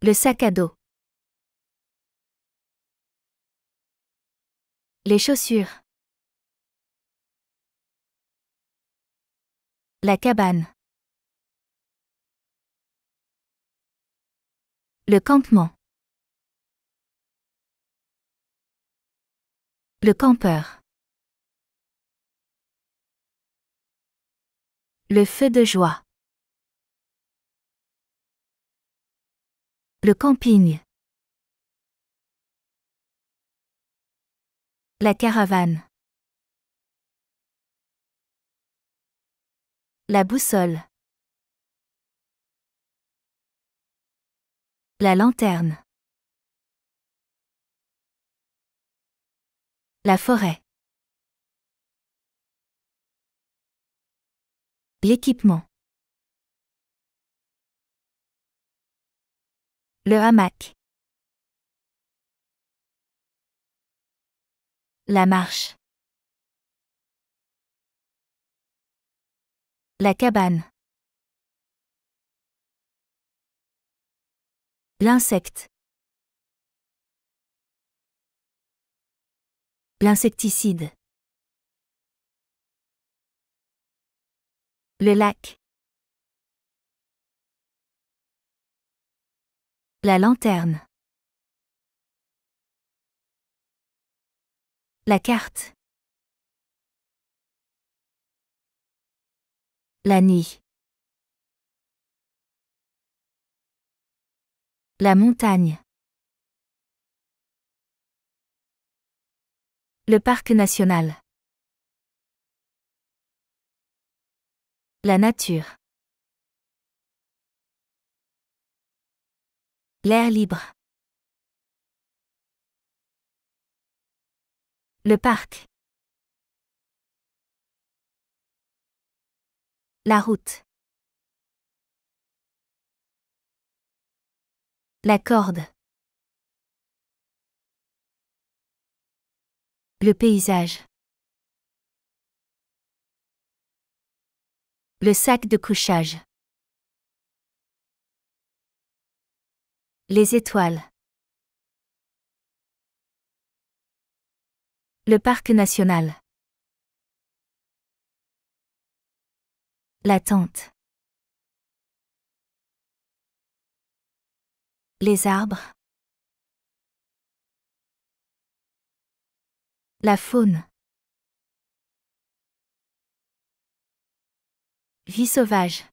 Le sac à dos. Les chaussures. La cabane. Le campement. Le campeur. Le feu de joie. Le camping. La caravane. La boussole. La lanterne. La forêt. L'équipement. Le hamac. La marche. La cabane. L'insecte. L'insecticide. Le lac. La lanterne. La carte. La nid. La montagne. Le parc national. La nature. L'air libre. Le parc. La route. La corde. Le paysage. Le sac de couchage. Les étoiles. Le parc national. La tente. Les arbres. La faune. Vie sauvage.